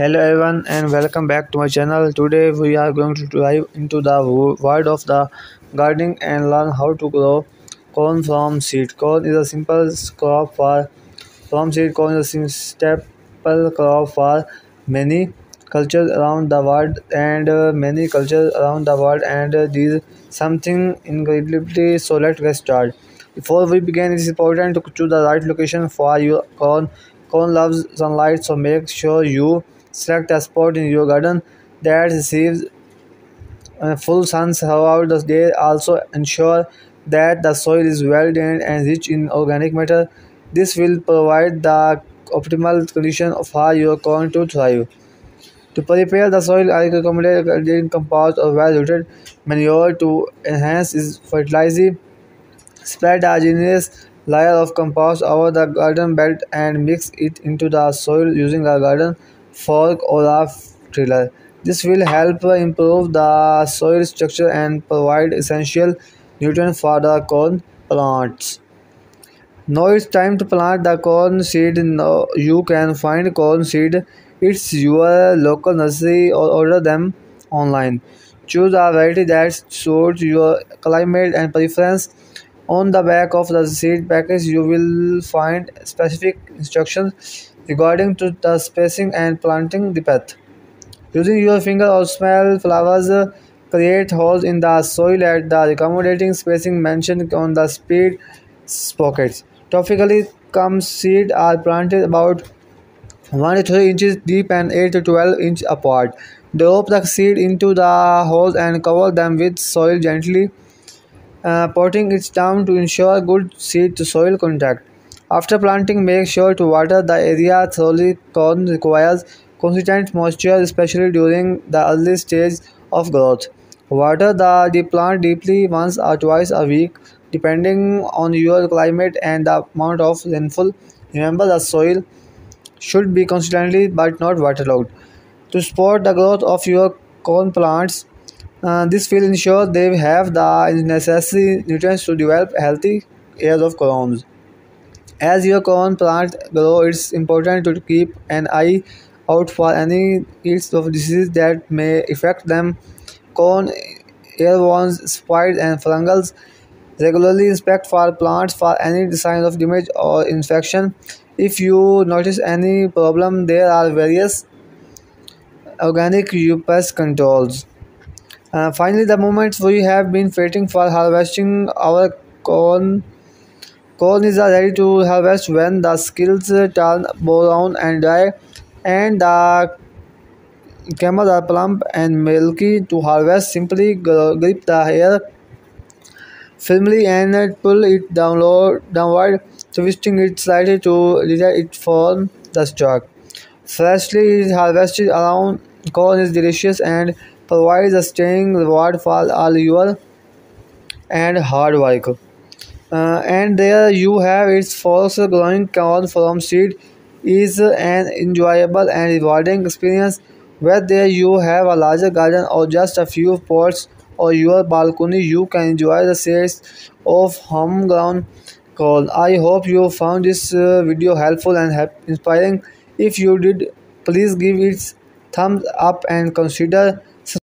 Hello everyone and welcome back to my channel. Today we are going to dive into the world of the gardening and learn how to grow corn from seed. Corn is a simple crop for from seed. Corn is a staple crop for many cultures around the world and uh, many cultures around the world and uh, these something incredibly so let's get started. Before we begin, it is important to choose the right location for your corn. Corn loves sunlight, so make sure you Select a spot in your garden that receives uh, full sun throughout the day. Also ensure that the soil is well drained and rich in organic matter. This will provide the optimal condition for your corn to thrive. To prepare the soil, I recommend adding compost or well-rotted manure to enhance its fertility. Spread a generous layer of compost over the garden bed and mix it into the soil using a garden fork or a tiller. This will help improve the soil structure and provide essential nutrients for the corn plants. Now it's time to plant the corn seed. Now you can find corn seed. It's your local nursery or order them online. Choose a variety that suits your climate and preference. On the back of the seed package, you will find specific instructions regarding to the spacing and planting depth. Using your finger or small flowers, uh, create holes in the soil at the accommodating spacing mentioned on the seed pockets. Topically, corn seed are planted about 1 to 3 inches deep and 8 to 12 inches apart. Drop the seed into the holes and cover them with soil gently, uh, potting it down to ensure good seed to soil contact. After planting, make sure to water the area thoroughly. Corn requires consistent moisture, especially during the early stage of growth. Water the, the plant deeply once or twice a week, depending on your climate and the amount of rainfall. Remember, the soil should be constantly but not waterlogged. To support the growth of your corn plants, uh, this will ensure they have the necessary nutrients to develop healthy ears of corns. As your corn plant grow, it's important to keep an eye out for any pests of disease that may affect them. Corn, earworms, spiders, and fungals. Regularly inspect for plants for any signs of damage or infection. If you notice any problem, there are various organic pest controls. Uh, finally, the moment we have been waiting for harvesting our corn Corn is ready to harvest when the silks turn brown and dry and the kernels are plump and milky to harvest. Simply grip the hair firmly and pull it downward, downward twisting it slightly to let it from the stalk. Freshly harvested around corn is delicious and provides a staying reward for all your and hard work. Uh, and there you have its first growing corn from seed is an enjoyable and rewarding experience. Whether you have a larger garden or just a few pots or your balcony you can enjoy the taste of homegrown corn i hope you found this uh, video helpful and inspiring. If you did please give it thumbs up and consider